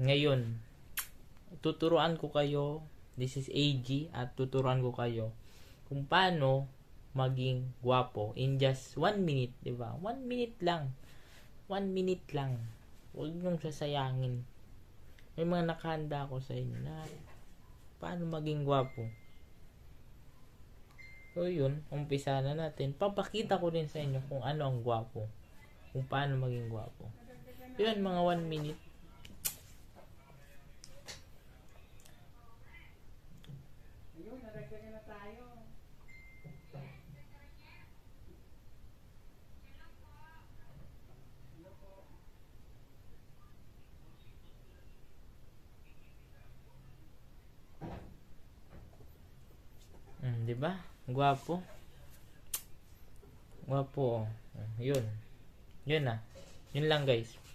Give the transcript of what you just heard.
Ngayon, tuturuan ko kayo, this is AG, at tuturuan ko kayo kung paano maging gwapo in just one minute, di ba? One minute lang. One minute lang. Huwag niyong sasayangin. May mga nakahanda ako sa inyo na paano maging gwapo. So yun, umpisa na natin. Papakita ko din sa inyo kung ano ang gwapo. Kung paano maging gwapo. Yun, mga one minute. Mm, 'di ba? Gwapo. Gwapo. oh. Yun. Yun na. Yun lang, guys.